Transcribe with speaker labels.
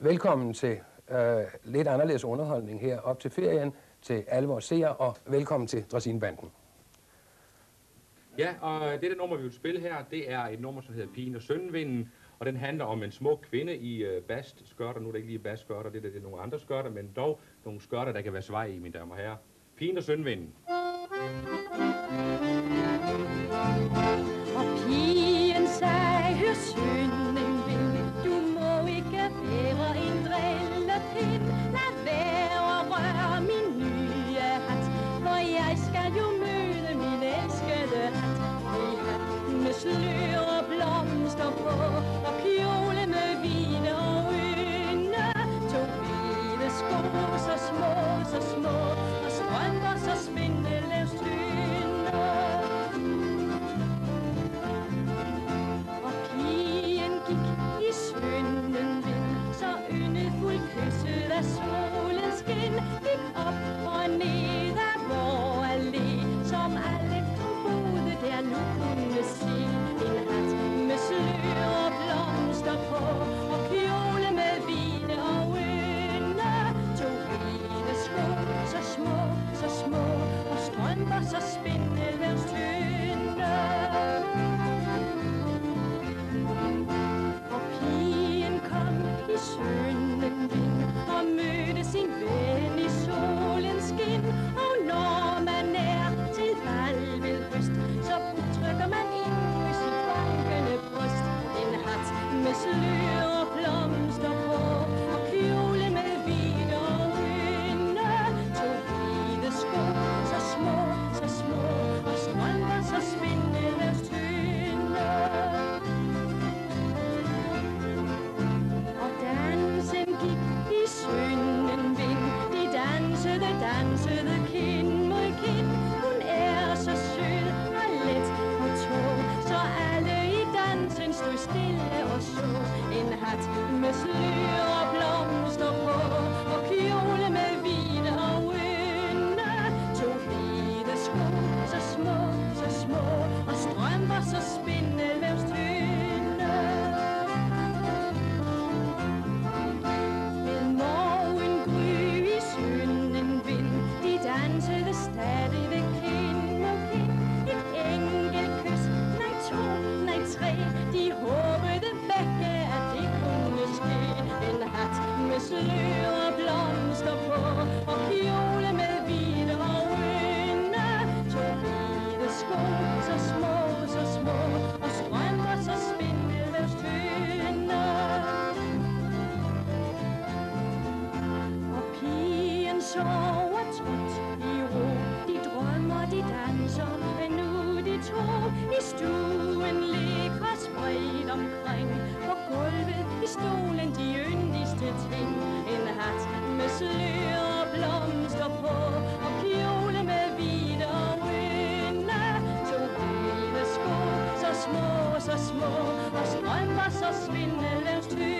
Speaker 1: velkommen til øh, lidt anderledes underholdning her op til ferien til alle vores seere, og velkommen til Drasinbanden.
Speaker 2: Ja, og det, det nummer, vi vil spille her, det er et nummer, som hedder Pigen og Søndenvinden, og den handler om en smuk kvinde i øh, bastskørter. Nu er det ikke lige bastskørter, det, er, det er nogle andre skørter, men dog nogle skørter, der kan være svej i, mine damer og herrer. Pigen og Søndenvinden.
Speaker 3: Solens skin, gik op og ned ad vor allé, som alle som boede der nu kunne se. En hat med slør og blomster på, og kjole med hvide øjne, to hvide sko, så små, så små, og strømper så spindelvævs tynde. Og pigen kom i søen håbede begge, at det kunne ske En hat med slør og blomster på Og kjole med hvide øjne To hvide sko, så små, så små Og strømper så spindelvævs tynde og pigen sover trygt i ro. De drømmer, de danser, men nu de to i stuen så var så svindeløst tynde.